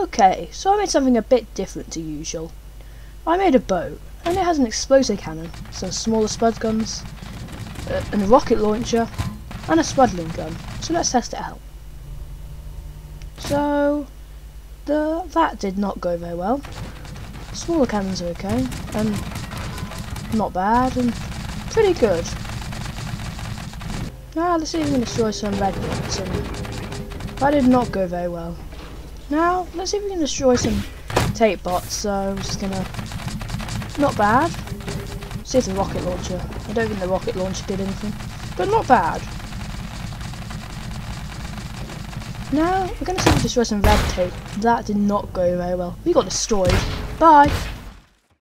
Okay, so I made something a bit different to usual. I made a boat, and it has an explosive cannon, some smaller spud guns, uh, and a rocket launcher, and a spudling gun. So let's test it out. So, the that did not go very well. Smaller cannons are okay, and not bad, and pretty good. Now let's see if we can destroy some red ones. And that did not go very well. Now let's see if we can destroy some tape bots. So I'm just gonna not bad. See if the rocket launcher. I don't think the rocket launcher did anything, but not bad. Now we're gonna see if we destroy some red tape. That did not go very well. We got destroyed. Bye.